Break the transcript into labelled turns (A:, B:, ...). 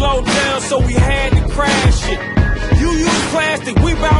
A: Slow down, so we had to crash it. You use plastic, we bout